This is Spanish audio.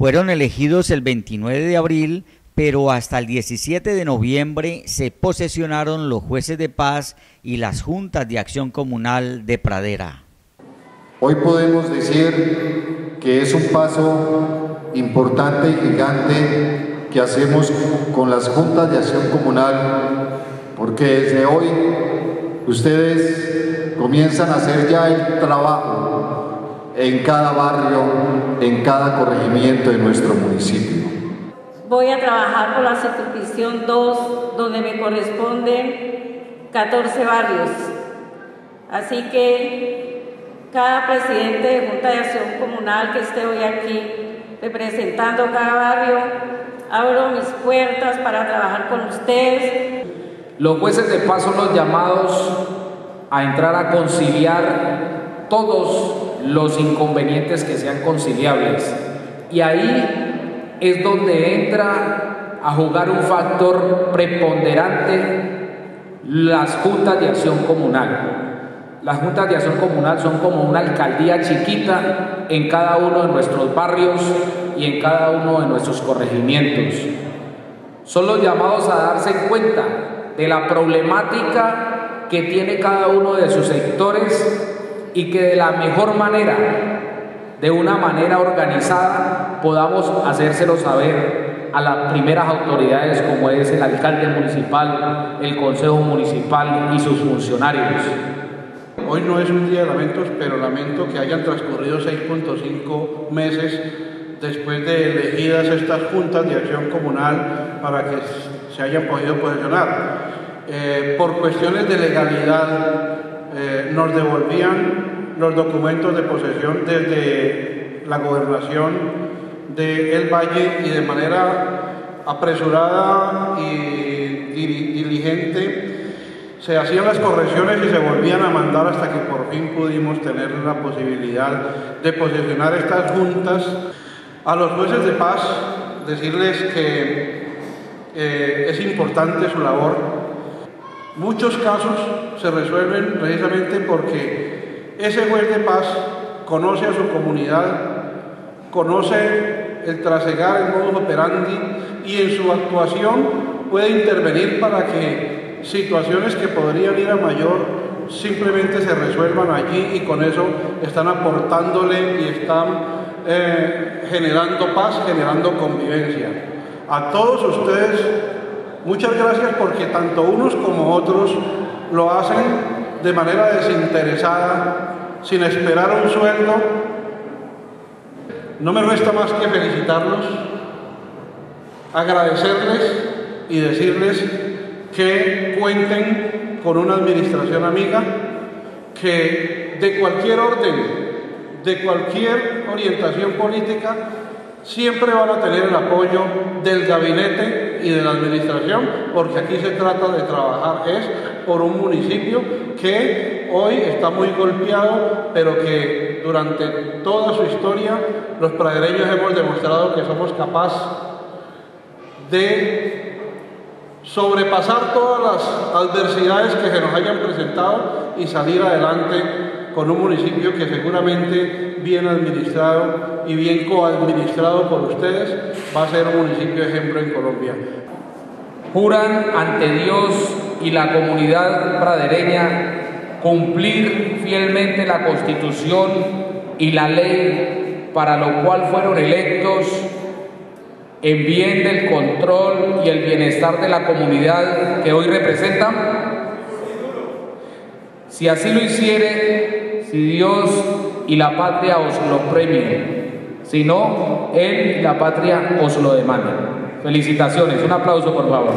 Fueron elegidos el 29 de abril, pero hasta el 17 de noviembre se posesionaron los jueces de paz y las juntas de acción comunal de Pradera. Hoy podemos decir que es un paso importante y gigante que hacemos con las juntas de acción comunal, porque desde hoy ustedes comienzan a hacer ya el trabajo en cada barrio, en cada corregimiento de nuestro municipio. Voy a trabajar por la circunscripción 2, donde me corresponden 14 barrios. Así que cada presidente de Junta de Acción Comunal que esté hoy aquí representando cada barrio, abro mis puertas para trabajar con ustedes. Los jueces de paz son los llamados a entrar a conciliar todos los inconvenientes que sean conciliables. Y ahí es donde entra a jugar un factor preponderante las juntas de acción comunal. Las juntas de acción comunal son como una alcaldía chiquita en cada uno de nuestros barrios y en cada uno de nuestros corregimientos. Son los llamados a darse cuenta de la problemática que tiene cada uno de sus sectores y que de la mejor manera, de una manera organizada, podamos hacérselo saber a las primeras autoridades como es el alcalde municipal, el consejo municipal y sus funcionarios. Hoy no es un día de lamentos, pero lamento que hayan transcurrido 6.5 meses después de elegidas estas juntas de acción comunal para que se hayan podido posicionar. Eh, por cuestiones de legalidad eh, nos devolvían los documentos de posesión desde la gobernación de El Valle y de manera apresurada y diligente se hacían las correcciones y se volvían a mandar hasta que por fin pudimos tener la posibilidad de posicionar estas juntas. A los jueces de paz decirles que eh, es importante su labor. Muchos casos se resuelven precisamente porque ese juez de paz conoce a su comunidad, conoce el trasegar, el modus operandi y en su actuación puede intervenir para que situaciones que podrían ir a mayor simplemente se resuelvan allí y con eso están aportándole y están eh, generando paz, generando convivencia. A todos ustedes, muchas gracias porque tanto unos como otros lo hacen de manera desinteresada, sin esperar un sueldo. No me resta más que felicitarlos, agradecerles y decirles que cuenten con una administración amiga, que de cualquier orden, de cualquier orientación política, siempre van a tener el apoyo del gabinete y de la administración, porque aquí se trata de trabajar es por un municipio que hoy está muy golpeado, pero que durante toda su historia los pradereños hemos demostrado que somos capaces de sobrepasar todas las adversidades que se nos hayan presentado y salir adelante con un municipio que seguramente bien administrado y bien coadministrado por ustedes va a ser un municipio ejemplo en Colombia. Juran ante Dios y la comunidad pradereña cumplir fielmente la Constitución y la ley para lo cual fueron electos en bien del control y el bienestar de la comunidad que hoy representan? Si así lo hiciere, si Dios y la patria os lo premien, si no, Él y la patria os lo demandan. Felicitaciones, un aplauso por favor.